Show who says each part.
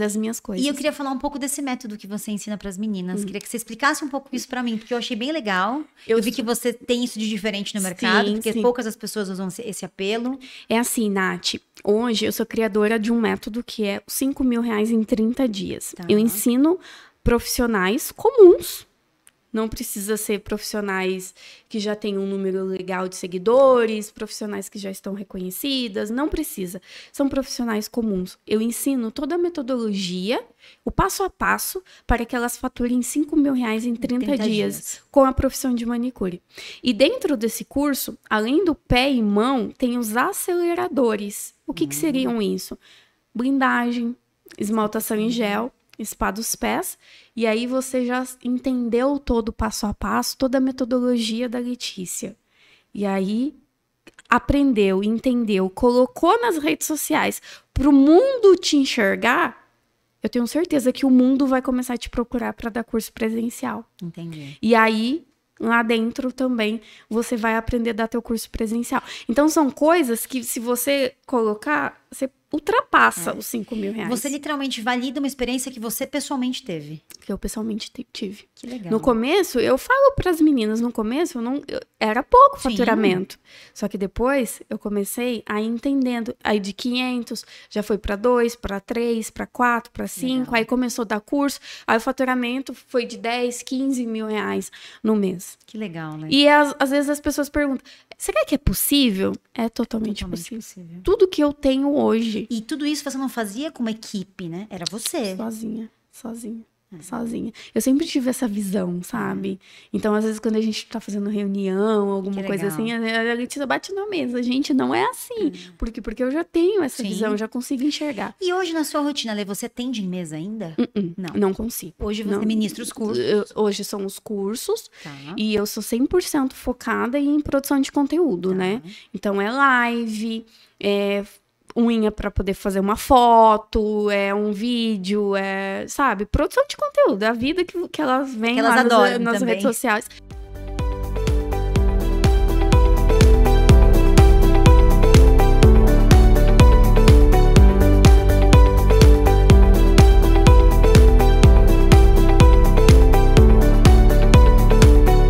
Speaker 1: fazer as minhas coisas.
Speaker 2: E eu queria falar um pouco desse método que você ensina para as meninas. Hum. Queria que você explicasse um pouco isso para mim, porque eu achei bem legal. Eu, eu vi que você tem isso de diferente no mercado, sim, porque sim. poucas as pessoas usam esse apelo.
Speaker 1: É assim, Nath. Hoje eu sou criadora de um método que é 5 mil reais em 30 dias. Tá. Eu ensino profissionais comuns não precisa ser profissionais que já têm um número legal de seguidores, profissionais que já estão reconhecidas, não precisa. São profissionais comuns. Eu ensino toda a metodologia, o passo a passo, para que elas faturem 5 mil reais em 30, 30 dias, dias com a profissão de manicure. E dentro desse curso, além do pé e mão, tem os aceleradores. O que, que hum. seriam isso? Blindagem, esmaltação em gel spa dos pés, e aí você já entendeu todo o passo a passo, toda a metodologia da Letícia. E aí aprendeu, entendeu, colocou nas redes sociais para o mundo te enxergar, eu tenho certeza que o mundo vai começar a te procurar para dar curso presencial.
Speaker 2: Entendi.
Speaker 1: E aí lá dentro também você vai aprender a dar teu curso presencial. Então são coisas que se você colocar, você ultrapassa é. os 5 mil reais.
Speaker 2: Você literalmente valida uma experiência que você pessoalmente teve.
Speaker 1: Que eu pessoalmente tive.
Speaker 2: Que legal.
Speaker 1: No começo, eu falo para as meninas, no começo eu não eu, era pouco Sim. faturamento. Só que depois eu comecei a ir entendendo, aí de 500 já foi para 2, para 3, para 4, para 5, aí começou a dar curso, aí o faturamento foi de 10, 15 mil reais no mês.
Speaker 2: Que legal, né?
Speaker 1: E as, às vezes as pessoas perguntam, será que é possível? É totalmente, totalmente possível. possível. Tudo que eu tenho hoje.
Speaker 2: E tudo isso você não fazia com uma equipe, né? Era você.
Speaker 1: Sozinha, sozinha. Uhum. sozinha. Eu sempre tive essa visão, sabe? Uhum. Então, às vezes, quando a gente tá fazendo reunião, alguma coisa assim, a Letícia bate na mesa. Gente, não é assim. Uhum. Porque, porque eu já tenho essa Sim. visão, já consigo enxergar.
Speaker 2: E hoje, na sua rotina, Lê, você atende em mesa ainda?
Speaker 1: Uh -uh. Não. Não consigo.
Speaker 2: Hoje você
Speaker 1: não.
Speaker 2: ministra os cursos?
Speaker 1: Eu, hoje são os cursos. Tá. E eu sou 100% focada em produção de conteúdo, tá. né? Então, é live, é unha para poder fazer uma foto, é um vídeo, é, sabe, produção de conteúdo, é a vida que, que elas vêm que elas lá nas, nas redes sociais.